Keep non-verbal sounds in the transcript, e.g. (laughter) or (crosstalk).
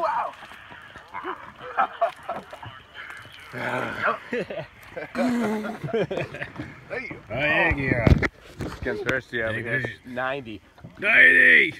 Wow. (laughs) hey. Oh, yeah, yeah. Conspiracy over Hey, here. 90. 90!